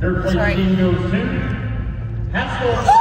Third place Sorry. team goes to Haskell.